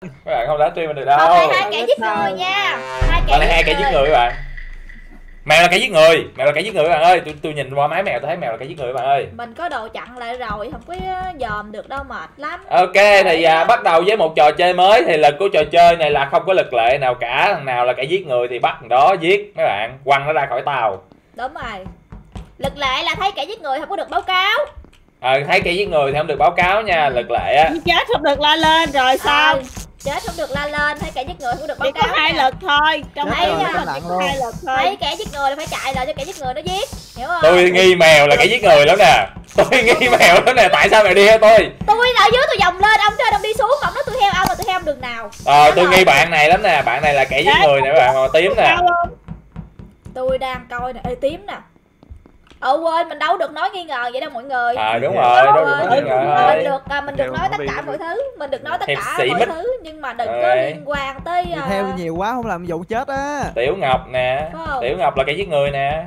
các bạn không đá stream mình được đâu. Hai kẻ giết người nha. Hai kẻ lại hai kẻ giết người. các bạn. Mèo là kẻ giết người mèo là kẻ giết người các bạn ơi. Tôi tôi nhìn qua máy mèo tôi thấy mèo là kẻ giết người các bạn ơi. Mình có đồ chặn lại rồi Không có dòm được đâu mệt lắm. Ok thì à, bắt đầu với một trò chơi mới. Thì lực của trò chơi này là không có lực lệ nào cả. Thằng nào là kẻ giết người thì bắt thằng đó giết mấy bạn. Quăng nó ra khỏi tàu. Đúng rồi. Lực lệ là thấy kẻ giết người không có được báo cáo. Ờ thấy kẻ giết người thì không được báo cáo nha lực lệ á. Chết không được la lên rồi sao? Ờ, Chết không được la lên Thấy kẻ giết người không có được báo chỉ có cáo hai lực thôi trong Chết hai lực thôi. Thấy kẻ giết người là phải chạy lại cho kẻ giết người nó giết Hiểu không? Tôi nghi mèo là kẻ giết người lắm nè. Tôi nghi mèo lắm nè tại sao mèo đi theo tôi? Tôi ở dưới tôi vòng lên Ông trên ông đi xuống Ông nói tôi theo ông mà tôi theo ông đường nào? Ờ Đúng tôi nghi bạn này lắm nè bạn này là kẻ giết người nè các bạn màu tím nè? Tôi đang coi nè Ê tím nè. Ờ quên mình đâu được nói nghi ngờ vậy đâu mọi người. Ờ đúng rồi đâu được nói ngờ mình thôi được à, mình được nói tất cả mọi thứ mình được nói tất Hiệp cả sĩ mọi Mít. thứ nhưng mà đừng có liên quan tới à, theo nhiều quá không làm vụ chết á. Tiểu ngọc nè. Tiểu ngọc là kẻ giết người nè.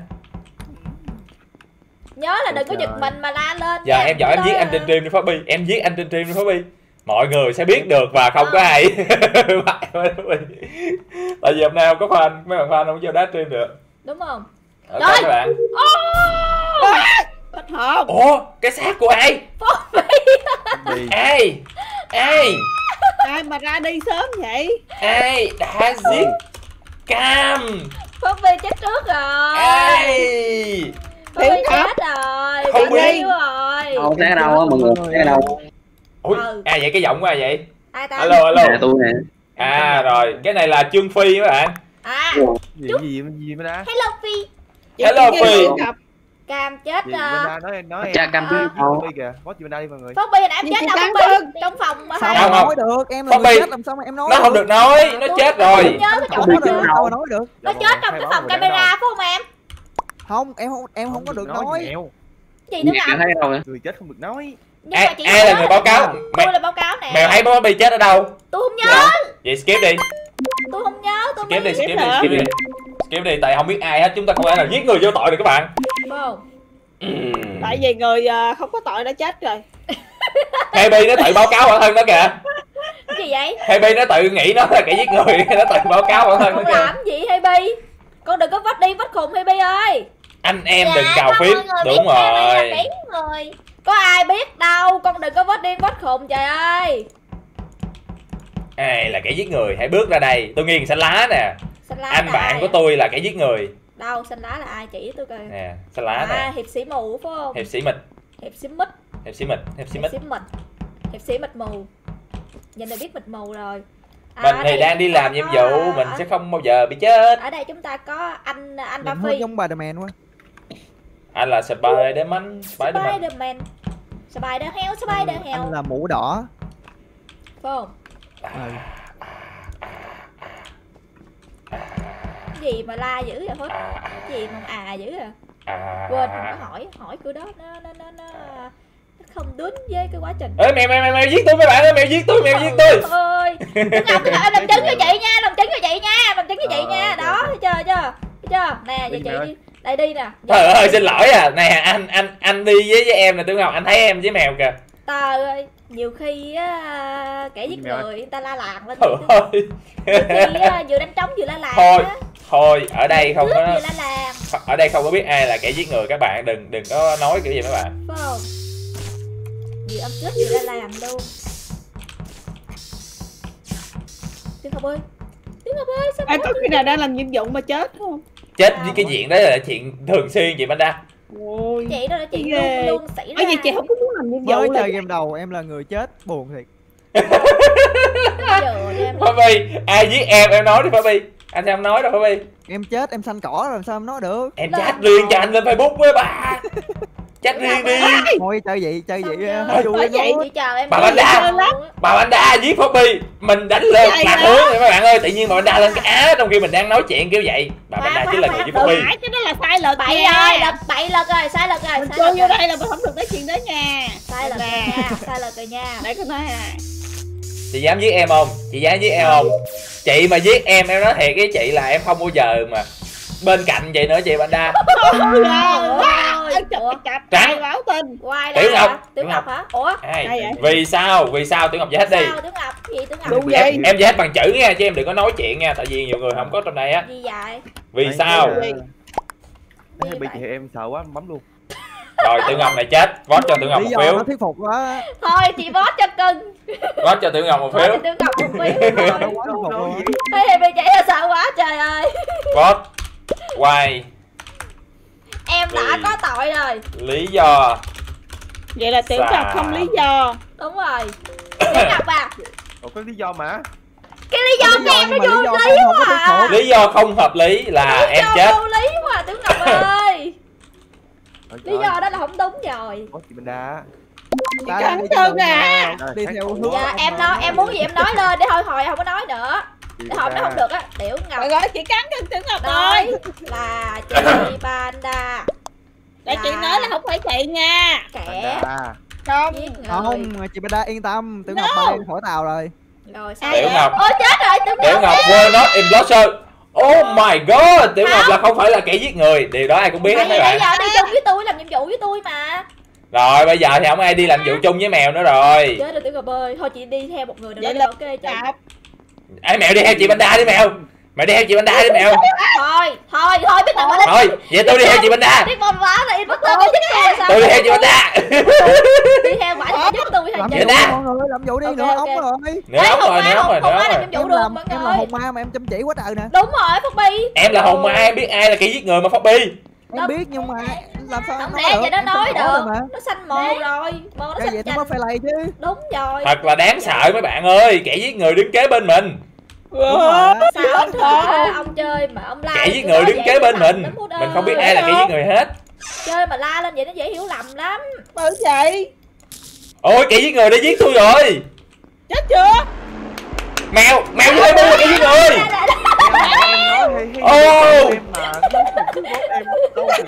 Nhớ là đừng có giật mình mà la lên giờ nha. em dõi em giết anh là- trên stream đi Fabi. Em giết anh trên stream đi Fabi. Mọi người sẽ biết được và không có ai. Bye, Fabi. tại vì hôm nay không có fan mấy bạn fan không vô đá stream được. Đúng không? Ok Rồi. các bạn. Hết hồn ủa cái xác của ai đi. Ai ai ai mà ra đi sớm vậy? Ai đã giết cam. Vy chết trước rồi. Thiệt hả? chết rồi. Không biết. Rồi. Không, thế ở đâu á mọi người? Thế ở đâu? ui Ừ. ai vậy cái giọng của ai vậy? Ai ta? Alo alo. Nè tôi nè. à rồi. Cái này là trương phi các bạn. À. Gì gì gì mới đá hello Phi. Chị Hello, Phi. Chị cam chết gì uh, đá nói nói Cha cam Ờ. không? đi kìa có gì bên đá đi mọi người. Phong Vy nãy em Chị chết chị đâu hơn. trong phòng mà sao Không, nói được em là Bi, chết làm sao mà em nói nó không được nói nó Tôi- chết rồi. mà nói được? Nó chết trong cái phòng camera phải không em? Không em không em không có được nói gì Chị nữa nào? thấy đâu nè? người chết không được nói. Nhưng ai, mà chị ai là người báo cáo. mẹ, tôi là báo cáo nè. mèo thấy Bobby chết ở đâu? Tôi không nhớ. Vậy skip đi. Tôi không nhớ tôi skip đi skip đi skip đi. Skip đi tại không biết ai hết chúng ta không phải là giết người vô tội được các bạn không? Ừm. tại vì người à, không có tội đã chết rồi. Happy nó tự báo cáo bản thân nó kìa. Cái gì vậy? Happy nó tự nghĩ nó là kẻ giết người nó tự báo cáo bản thân nó kìa. làm gì hay bi con đừng có vắt đi vắt khùng hay bi ơi. Anh em Dạ, đừng cào phím. đúng rồi. người. Có ai biết đâu con đừng có vắt điên vắt khùng trời ơi. Ai là kẻ giết người? Hãy bước ra đây. Tôi nghiêng xanh lá nè. Xanh lá anh là bạn ai? của tôi là kẻ giết người đâu xanh lá là ai chỉ tôi coi. Nè xanh lá à nè hiệp sĩ mù phải không? Hiệp sĩ mịch hiệp sĩ mít. Hiệp sĩ mịch hiệp sĩ hiệp mịch sĩ mịch hiệp sĩ mịt mù. Giờ này biết mịt mù rồi. À, mình thì đây đang đi làm nhiệm có- à, vụ mình sẽ không bao giờ bị chết. ở đây chúng ta có anh anh ba nhìn phi. giống Spiderman quá. Anh là Spiderman Spiderman. Spiderman. Spider heo Spider heo anh là mũ đỏ. Phải không? Ừ. gì mà la dữ vậy hết? Cái gì mà à dữ à. Quên không có hỏi. Hỏi của đó nó nó nó nó nó không đúng với cái quá trình. Ê mèo mèo mèo mèo giết tôi mấy bạn ơi mèo giết tôi mèo giết tôi. Trời ơi. Đức Ngọc, em làm chứng cho chị nha làm chứng cho chị nha làm chứng cho chị Ờ, nha ok, đó thấy chưa chưa thấy chưa. Nè giờ Đi chị mèo đi. Đây đi nè. Trời ơi xin lỗi à. Nè anh anh anh đi với với em nè tiểu ngọc anh thấy em với mèo kìa. Trời ơi nhiều khi á kẻ giết người người ta la làng lên trời ơi. nhiều khi vừa đánh trống vừa la làng Thôi, á. Thôi ở đây không có ở đây không có biết ai là kẻ giết người các bạn đừng đừng có nói kiểu gì mấy bạn. Phải không ăn cướp vừa la làng luôn. Tiếng Ngọc ơi. Tiếng Ngọc ơi sao ai có khi nào đang làm nhiệm vụ mà chết không? Chết với cái chuyện đó là chuyện thường xuyên chị Banda ôi chị đó là chị luôn luôn xảy ra ở vì chị không có muốn làm nhiệm mới vụ là chơi game đầu em là người chết buồn thiệt. Giờ Fabi ai giết em em nói đi Fabi anh sẽ không nói đâu Fabi em chết em xanh cỏ làm sao em nói được? Em chat riêng cho anh lên Facebook với bà chat riêng đi. thôi chơi vậy chơi vậy Xong ờ, vui vậy chị chờ em Bà. Banda. Bà Banda giết Fabi mình đánh lên lạc hướng rồi mấy bạn ơi. Tự nhiên bà Banda lên cái á trong khi mình đang nói chuyện kiểu vậy. Bà Banda chính là người giết phải cái đó là sai lệch bậy rồi lật bậy lật rồi sai lật rồi mình vô rồi. đây là mình không được nói chuyện đó nha sai rồi nè nha sai lật rồi nha. Để con nói à chị dám giết em không? Chị dám giết em không? Chị mà giết em em nói thiệt với chị là em không bao giờ mà bên cạnh vậy nữa chị chặt Trắng. báo tin? Tiểu Ngọc, Tiểu Ngọc hả? Ủa vậy? vì sao? Vì sao? Tiểu ngọc giải thích đi. Sao Tiểu Ngọc? Gì Tiểu Ngọc? Đúng em, vậy. em giải thích bằng chữ nha chứ em đừng có nói chuyện nha tại vì nhiều người không có trong đây á. Gì vậy? Vì sao? bị chị em sợ quá bấm luôn rồi tiểu ngọc này chết. Vote cho tiểu ngọc một phiếu. nó thuyết phục quá. Thôi chị vote cho cưng. Vote cho tiểu ngọc một phiếu. Tiểu Ngọc một Thế thì bị là sợ quá trời ơi. Vote. Quay Em đã Vì- có tội rồi. lý do. Vậy là tiểu ngọc không lý do. Đúng rồi. Tiểu Ngọc à. Ủa, có lý do mà. Cái lý do của em nó vô lý quá. à lý do không hợp lý là em chết. vô lý quá à, Tiểu Ngọc ơi Lý do đó là không đúng rồi. Có chị Bình Đa. Ta trên đường à. đi Rồi, theo hướng. Dạ em nói em muốn gì em nói lên để thôi hồi không có nói nữa. Để hồi nó không được á Tiểu Ngọc. Rồi chị cắn chân tiểu ngọc ơi. là chị Panda. Để chị nói là không phải chị nha. Kẻ không. không chị Bada yên tâm. Tiểu ngọc bay khỏi tàu rồi. Rồi sao Tiểu? Ngọc. ôi chết rồi Tiểu tiểu Ngọc. Ngọc were not imposter oh my god tiểu ngọc là không phải là kẻ giết người. Điều đó ai cũng biết hết mấy bây bạn. giờ đi chung với tôi làm nhiệm vụ với tôi mà. Rồi bây giờ thì không ai đi làm vụ chung với mèo nữa rồi. Chết rồi Tiểu Ngọc ơi. Thôi chị đi theo một người nào đó là- ok chị Ê mèo đi theo chị Banda đi mèo. Mày đi theo chị Banda đi mèo thôi thôi thôi biết mà lên Thôi vậy tôi đi theo chị Banda biết bom báo là imposter mới giúp tôi sao Tôi đi theo chị Banda đi theo quả thì giúp tôi làm chị người làm vụ đi nữa ống rồi. Nữa ống rồi nữa ống rồi nữa làm nhiệm vụ em được em là người hồn ma mà em chăm chỉ quá trời nè. Đúng rồi Phúc Bi. Em là hồn ma em biết ai là kẻ giết người mà Poppy em biết nhưng mà làm sao em không nói lẽ được? vậy nó nói được. nó xanh mồ rồi mồ nó xanh vậy mới phải lầy chứ đúng rồi. Thật là đáng sợ mấy bạn ơi Kẻ giết người đứng kế bên mình rồi sao ông thở ông chơi mà ông la Kẻ giết người đứng kế bên mình. Mình không biết ai là kẻ giết người hết. Chơi mà la lên vậy nó dễ hiểu lầm lắm. Bởi vậy? Ôi kẻ giết người đã giết tôi rồi. Chết chưa? Mèo Mèo với Poppy là kẻ giết người. Hay hay Ô. mà em đâu thì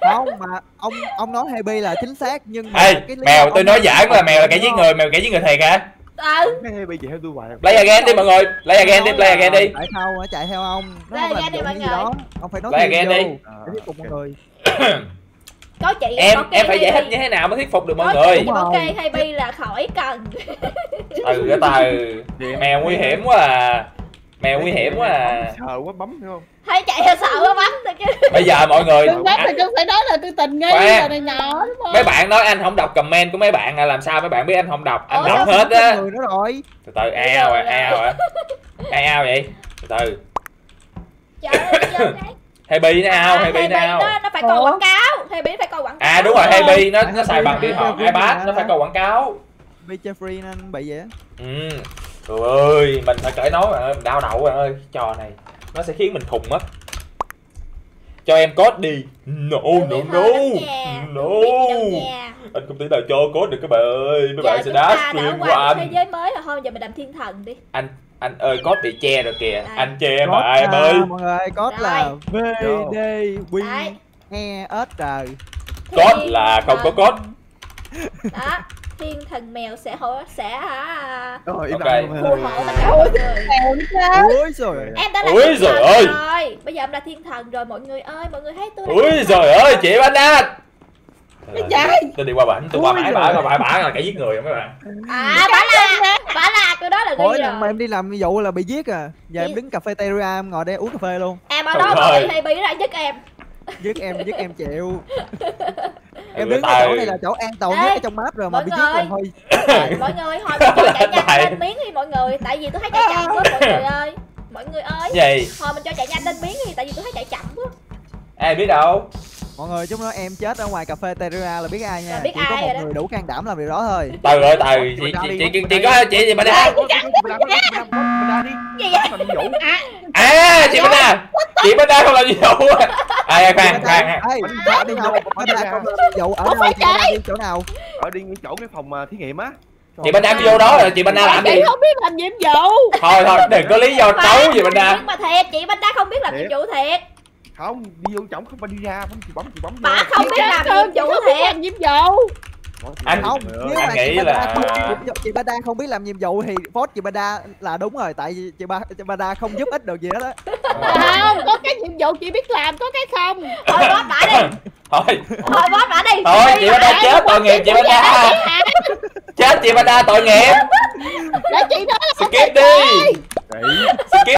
không mà ông ông nói happy là chính xác nhưng mà Ê cái lý mèo tôi nói giỡn là mèo là kẻ giết người Mèo kẻ giết người thiệt hả ừ. Cái hay bị chị theo tôi hoài. Play again đi mọi người. Play again đi play again đi. Tại sao nó chạy theo ông nó Play again đi mọi người. ông phải nói Play again đi. để thuyết phục mọi người. Có chị Em em phải giải thích như thế nào mới thuyết phục được mọi chị người ok Đúng hay bi là khỏi cần. Từ cái từ mèo nguy hiểm quá à mèo nguy hiểm quá à. sợ quá bấm hiểu không? Thấy chạy là sợ quá chứ. Bây giờ mọi người đừng bắt à, thì đừng phải nói là tôi tình nghi là này nhỏ đúng không? Mấy bạn nói anh không đọc comment của mấy bạn à làm sao mấy bạn biết anh không đọc? Anh Ủa, đọc hết á. rồi? Từ từ ao rồi ao rồi ai ao vậy? Từ từ. Trời ơi giờ đấy. hay bi nó ao À, hay bi nó Happy ao? nó nó phải coi Ủa? quảng cáo hay bi phải coi quảng cáo à đúng rồi hay bi nó nó xài bằng điện thoại ipad nó phải coi quảng cáo. Bị chơi free nên bị vậy á. Ừ trời ơi mình phải cởi nói bạn ơi mình đau đầu bạn ơi trò này nó sẽ khiến mình khùng mất cho em code đi. No no no. no. Anh không thể nào cho code được các bạn ơi. Mấy bạn giờ sẽ chúng đá stream của một thế anh giới mới rồi thôi giờ mình làm thiên thần đi. Anh anh ơi code bị che rồi kìa. Đây. anh che mà em là- ơi. mọi người code là v Rồi. d q e s r Code là không có code. đó thiên thần mèo sẽ hỗ sẽ hả rồi im lặng phù rồi. hộ tất cả mọi người rồi em đã là thiên giời thần ơi. rồi. Bây giờ em là thiên thần rồi mọi người ơi mọi người thấy tôi là ui trời ơi chị trời. Tôi đi qua bển tôi qua bãi bả ơi. qua bãi bả là kẻ giết người không mấy bạn? À bả là bả là cái đó là mỗi lần mà rồi em đi làm vụ là bị giết à. Giờ em đứng cà phê Teria em ngồi đây uống cà phê luôn. Em ở đó rồi hay bị ra giết em. Giết em giết em chịu em đứng tại- ở chỗ này là chỗ an toàn nhất ở trong map rồi mà bị giết người. thôi. Mọi người hồi mình cho chạy nhanh lên miếng đi mọi người. Tại vì tôi thấy chạy chậm quá mọi người ơi. Mọi người ơi. Gì? Hồi mình cho chạy nhanh lên miếng đi tại vì tôi thấy chạy chậm quá. Ai biết đâu. Mọi người chúng nó em chết ở ngoài cà phê Teria là biết ai nha. Là biết chỉ có ai một rồi đó. người đủ can đảm làm điều đó thôi. Từ ơi từ chị chị chị chị, chị có chị gì Banda Ủa, chị Bình Đa, chị Bình Đa, Bình Đa đi. Gì vậy? Làm nhiệm vụ à chị chị Banda không làm gì đâu. À à, khoan khoan. Bạn đi đâu, vụ đã ra. không làm vụ ở đâu đi. Chỗ nào? Ở đi chỗ cái phòng mà thí nghiệm á. Chị Banda cứ vô đó rồi chị Banda làm gì? chị không biết làm nhiệm vụ. Thôi thôi đừng có lý do trấu gì Banda nhưng mà thiệt chị Banda không biết làm nhiệm vụ thiệt. Không đi vô trong không phải đi ra bấm chị bấm chị bấm vô. bà không biết làm nhiệm vụ thiệt. nhiệm vụ Anh- không Trời nếu anh mà nghĩ chị là- không, chị Bada không biết làm nhiệm vụ thì vote chị Bada là đúng rồi tại vì chị, ba, chị Bada không giúp ích được gì hết á. Không có cái nhiệm vụ chị biết làm có cái không? Thôi bót bả đi. Thôi. Thôi bót bả đi. Thôi chị Bada chết tội nghiệp chị Bada chết chị Bada tội nghiệp. Để chị nói là skip đi. Chị